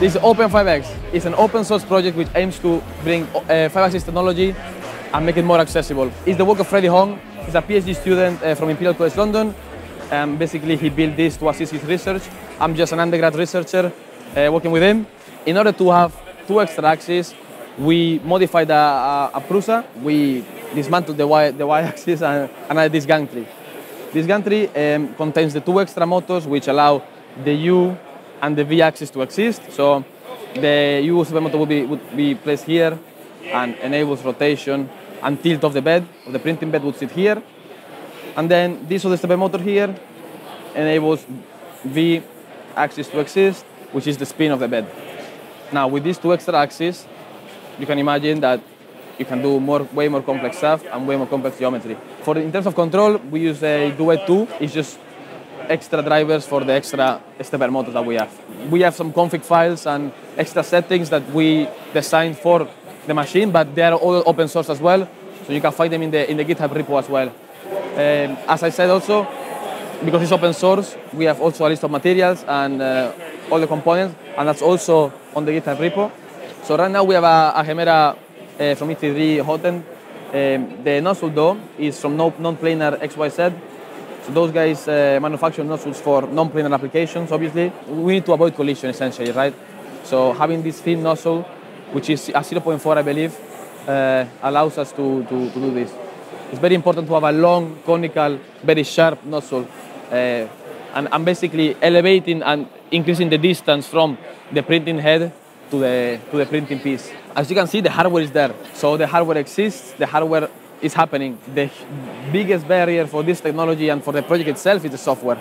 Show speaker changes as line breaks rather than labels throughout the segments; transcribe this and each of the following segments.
This is Open5X. It's an open source project which aims to bring uh, 5-axis technology and make it more accessible. It's the work of Freddie Hong. He's a PhD student uh, from Imperial College London. Um, basically, he built this to assist his research. I'm just an undergrad researcher uh, working with him. In order to have two extra axes, we modified a, a, a Prusa. We dismantled the Y, the y axis and, and added this gantry. This gantry um, contains the two extra motors which allow the U and the V axis to exist. So the U motor would be, would be placed here and enables rotation and tilt of the bed, of the printing bed would sit here. And then this other stepper motor here enables V axis to exist, which is the spin of the bed. Now with these two extra axes, you can imagine that you can do more, way more complex stuff and way more complex geometry. For in terms of control, we use a Duet 2. It's just extra drivers for the extra stepper motors that we have. We have some config files and extra settings that we designed for the machine, but they are all open source as well, so you can find them in the, in the GitHub repo as well. Um, as I said also, because it's open source, we have also a list of materials and uh, all the components, and that's also on the GitHub repo. So right now we have a, a Hemera uh, from E3 Hotend. Um, the nozzle though is from non-planar XYZ, so those guys uh, manufacture nozzles for non-planar applications, obviously. We need to avoid collision, essentially, right? So having this thin nozzle, which is a 0.4, I believe, uh, allows us to, to, to, do this. It's very important to have a long, conical, very sharp nozzle, uh, and, and basically elevating and increasing the distance from the printing head to the, to the printing piece. As you can see, the hardware is there. So the hardware exists, the hardware is happening. The biggest barrier for this technology and for the project itself is the software.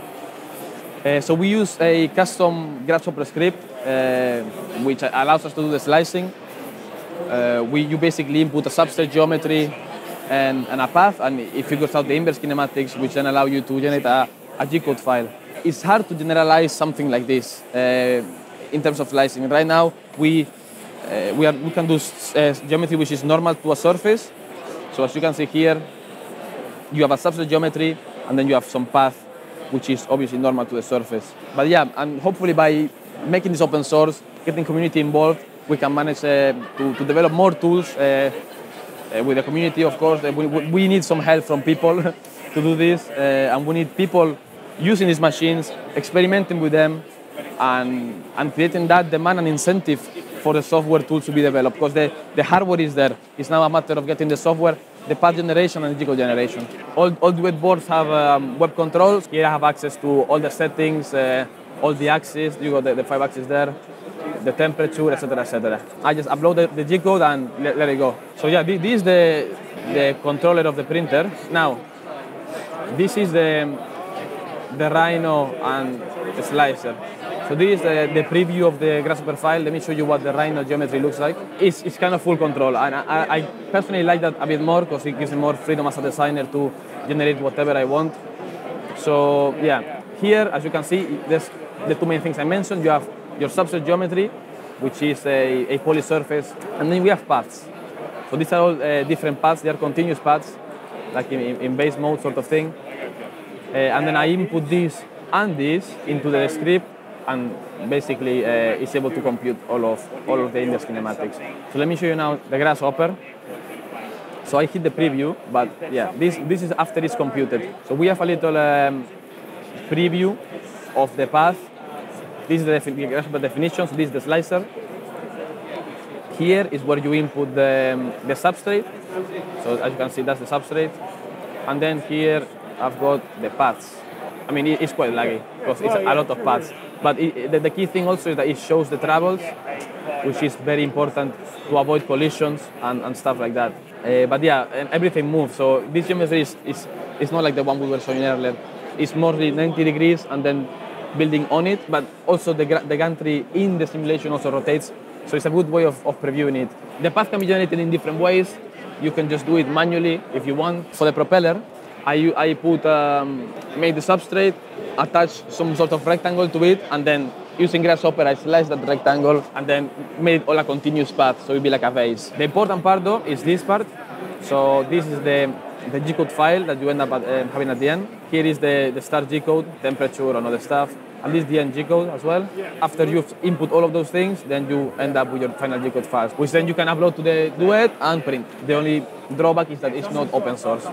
Uh, so we use a custom Grasshopper script, uh, which allows us to do the slicing. Uh, we, you basically input a substrate geometry and, and, a path, and it figures out the inverse kinematics, which then allow you to generate a, a G-code file. It's hard to generalize something like this uh, in terms of slicing. Right now, we, uh, we, are, we can do uh, geometry which is normal to a surface, so as you can see here, you have a substrate geometry, and then you have some path, which is obviously normal to the surface. But yeah, and hopefully by making this open source, getting community involved, we can manage uh, to, to, develop more tools uh, uh, with the community, of course. We, we, need some help from people to do this, uh, and we need people using these machines, experimenting with them, and, and creating that demand and incentive for the software tools to be developed because the, the hardware is there. It's now a matter of getting the software, the path generation and the G-code generation. All, all duet boards have um, web controls. Here I have access to all the settings, uh, all the axes, you got the, the five axes there, the temperature, etc., etc. I just upload the, the G-code and let, let, it go. So yeah, this, this is the, the controller of the printer. Now, this is the, the Rhino and the slicer. So this is the, the, preview of the Grasshopper file. Let me show you what the Rhino geometry looks like. It's, it's kind of full control. And I, I personally like that a bit more because it gives me more freedom as a designer to generate whatever I want. So yeah, here, as you can see, there's the two main things I mentioned. You have your substrate geometry, which is a, a poly surface, and then we have paths. So these are all uh, different paths. They are continuous paths, like in, in vase mode sort of thing. Uh, and then I input this and this into the script and basically uh, is able to compute all of all of the inverse kinematics. So let me show you now the grasshopper. So I hit the preview, but yeah, this this is after it's computed. So we have a little um, preview of the path. This is the defi grasshopper definition. So this is the slicer. Here is where you input the, um, the substrate. So as you can see, that's the substrate. And then here I've got the paths. I mean, it's quite laggy because it's a lot of paths. But it, the, the, key thing also is that it shows the travels, which is very important to avoid collisions and, and stuff like that. Uh, but yeah, everything moves. So this geometry is, is, is not like the one we were showing earlier. It's more 90 degrees and then building on it, but also the, the gantry in the simulation also rotates. So it's a good way of, of previewing it. The path can be generated in different ways. You can just do it manually if you want. For the propeller, I, I put, um, made the substrate, attach some sort of rectangle to it, and then using Grasshopper, I sliced that rectangle and then made all a continuous path, so it'd be like a vase. The important part though is this part. So this is the, the G-code file that you end up at, uh, having at the end. Here is the, the start G-code, temperature and other stuff, and this the end G-code as well. After you've input all of those things, then you end up with your final G-code files, which then you can upload to the Duet and print. The only drawback is that it's not open source.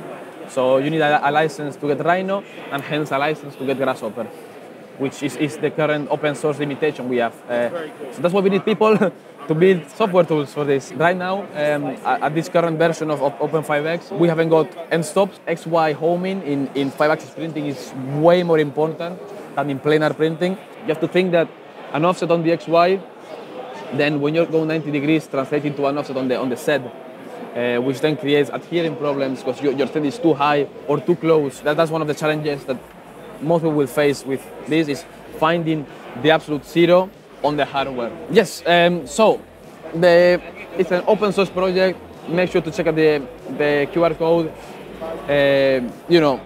So you need a, a license to get Rhino, and hence a license to get Grasshopper, which is, is the current open source limitation we have. Uh, so that's why we need people to build software tools for this. Right now, um, at this current version of, of Open5X, we haven't got end stops. XY homing in, in 5-axis printing is way more important than in planar printing. You have to think that an offset on the XY, then when you're going 90 degrees, translate into an offset on the, on the Z, uh, which then creates adhering problems because your, your is too high or too close. That, that's one of the challenges that most people will face with this is finding the absolute zero on the hardware. Yes, um, so the, it's an open source project. Make sure to check out the, the QR code. Uh, you know,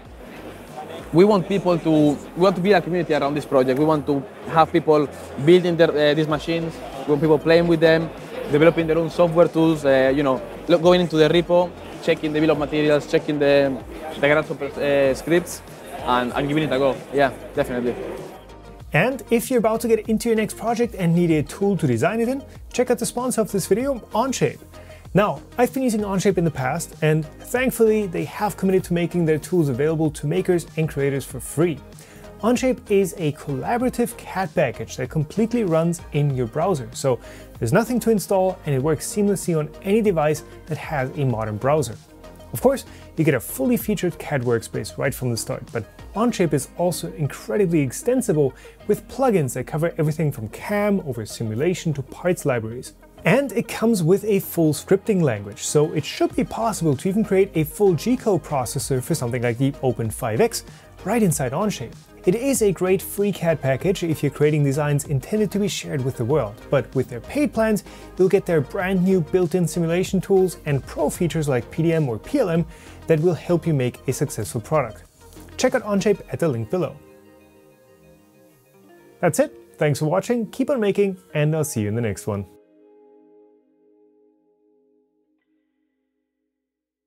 we want people to we want to build a community around this project. We want to have people building their, uh, these machines. We want people playing with them, developing their own software tools. Uh, you know, going into the repo, checking the bill of materials, checking the the Grasshopper uh, scripts, and, and giving it a go. Yeah, definitely.
And if you're about to get into your next project and need a tool to design it in, check out the sponsor of this video, Onshape. Now, I've been using Onshape in the past, and thankfully they have committed to making their tools available to makers and creators for free. Onshape is a collaborative CAD package that completely runs in your browser, so there's nothing to install and it works seamlessly on any device that has a modern browser. Of course, you get a fully featured CAD workspace right from the start, but Onshape is also incredibly extensible with plugins that cover everything from CAM over simulation to parts libraries. And it comes with a full scripting language, so it should be possible to even create a full G-code processor for something like the Open5X right inside Onshape. It is a great free CAD package if you're creating designs intended to be shared with the world, but with their paid plans, you'll get their brand new built-in simulation tools and pro features like PDM or PLM that will help you make a successful product. Check out Onshape at the link below. That's it. Thanks for watching, keep on making, and I'll see you in the next one.